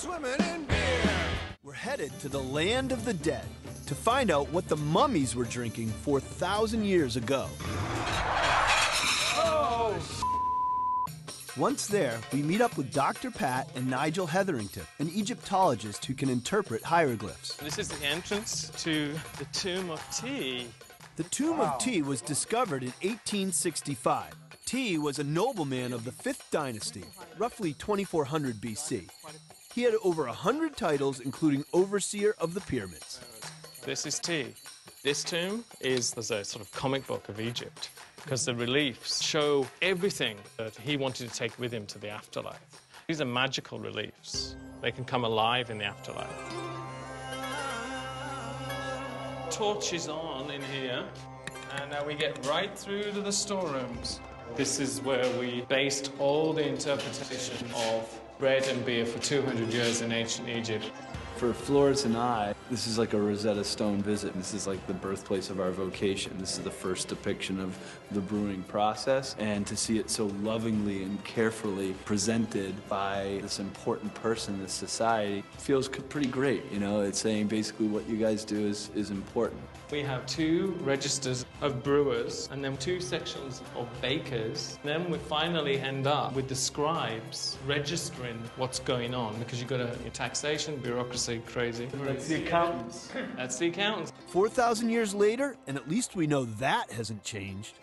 swimming in beer. We're headed to the land of the dead to find out what the mummies were drinking 4,000 years ago. Oh, Once there, we meet up with Dr. Pat and Nigel Hetherington, an Egyptologist who can interpret hieroglyphs. This is the entrance to the Tomb of Ti. The Tomb of Ti was discovered in 1865. Ti was a nobleman of the 5th dynasty, roughly 2400 BC. He had over 100 titles, including Overseer of the Pyramids. This is Ti. This tomb is a sort of comic book of Egypt because the reliefs show everything that he wanted to take with him to the afterlife. These are magical reliefs. They can come alive in the afterlife. Torches on in here, and now we get right through to the storerooms. This is where we based all the interpretation of bread and beer for 200 years in ancient Egypt. For Floris and I, this is like a Rosetta Stone visit. This is like the birthplace of our vocation. This is the first depiction of the brewing process. And to see it so lovingly and carefully presented by this important person in this society feels pretty great. You know, it's saying basically what you guys do is, is important. We have two registers of brewers and then two sections of bakers. Then we finally end up with the scribes registering what's going on because you've got a, taxation, bureaucracy, crazy. That's the accountants. That's the accountants. 4,000 years later, and at least we know that hasn't changed.